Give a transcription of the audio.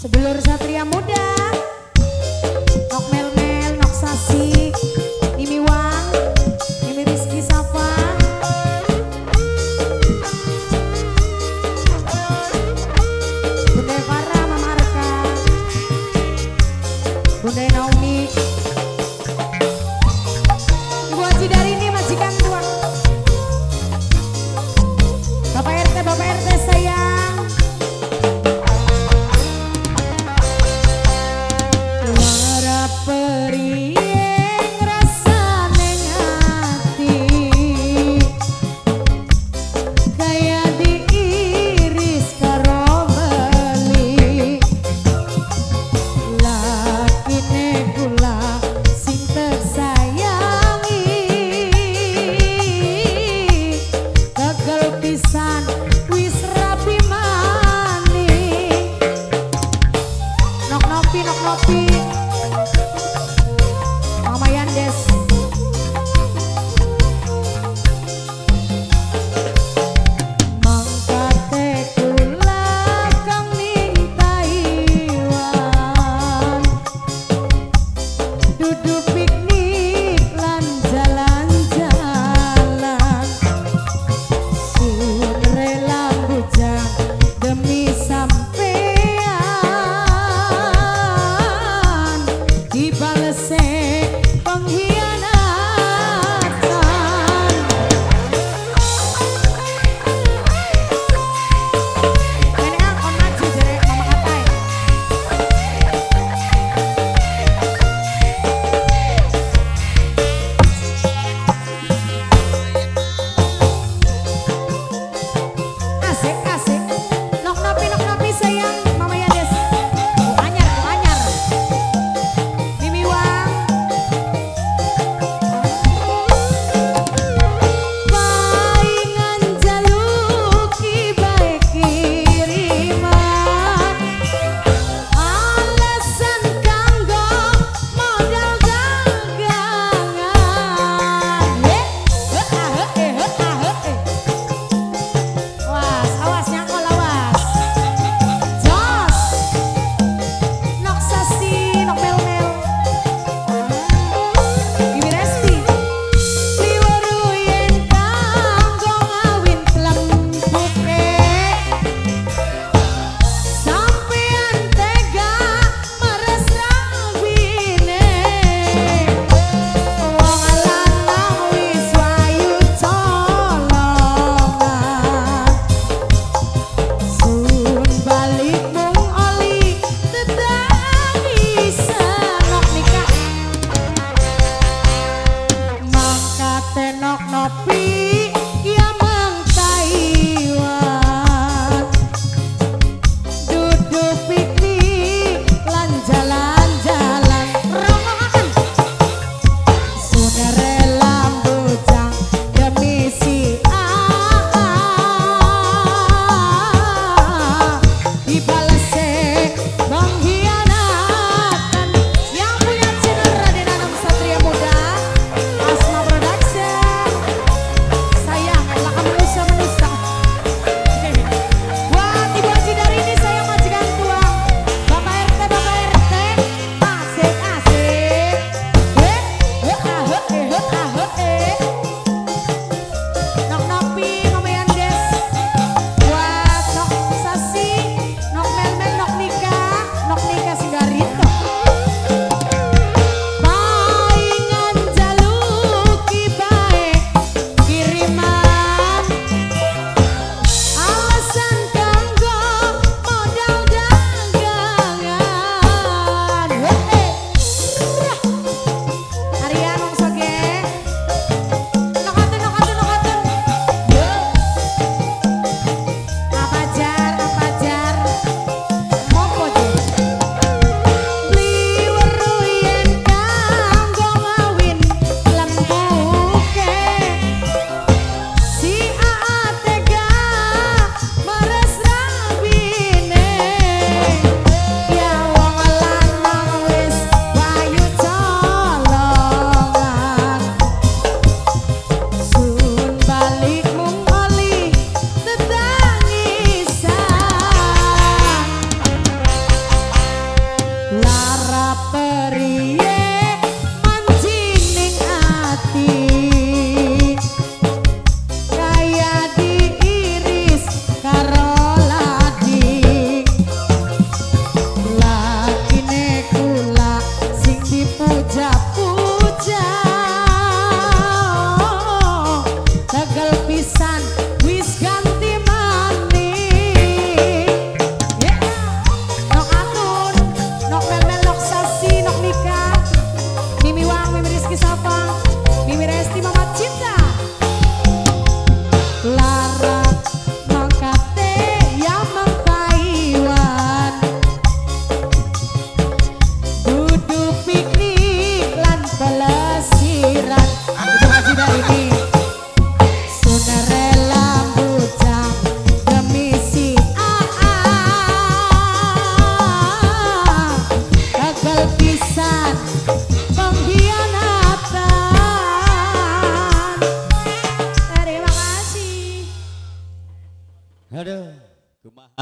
Sebelur Satria Muda. Nokmel kopi